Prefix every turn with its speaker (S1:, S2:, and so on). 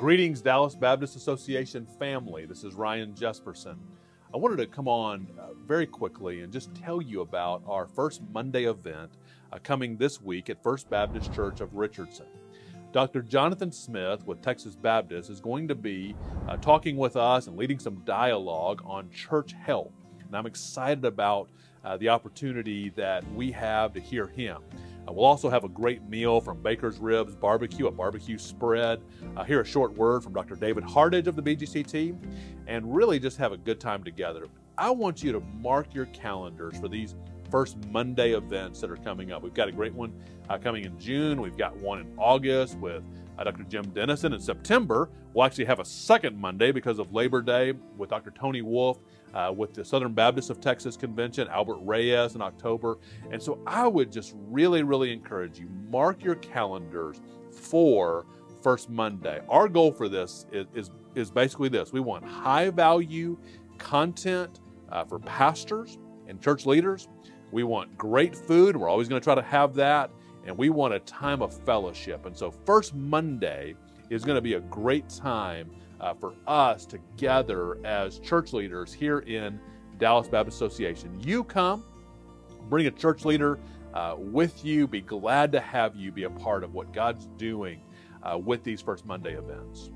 S1: Greetings, Dallas Baptist Association family. This is Ryan Jesperson. I wanted to come on uh, very quickly and just tell you about our first Monday event uh, coming this week at First Baptist Church of Richardson. Dr. Jonathan Smith with Texas Baptist is going to be uh, talking with us and leading some dialogue on church health. And I'm excited about the opportunity that we have to hear him. Uh, we'll also have a great meal from Baker's Ribs Barbecue, a barbecue spread. Uh, hear a short word from Dr. David Hardage of the BGC team, and really just have a good time together. I want you to mark your calendars for these first Monday events that are coming up. We've got a great one uh, coming in June. We've got one in August with Dr. Jim Denison. In September, we'll actually have a second Monday because of Labor Day with Dr. Tony Wolfe uh, with the Southern Baptist of Texas Convention, Albert Reyes in October. And so I would just really, really encourage you mark your calendars for First Monday. Our goal for this is, is, is basically this we want high value content uh, for pastors and church leaders. We want great food. We're always going to try to have that. And we want a time of fellowship. And so, First Monday is going to be a great time uh, for us together as church leaders here in Dallas Baptist Association. You come, bring a church leader uh, with you, be glad to have you be a part of what God's doing uh, with these First Monday events.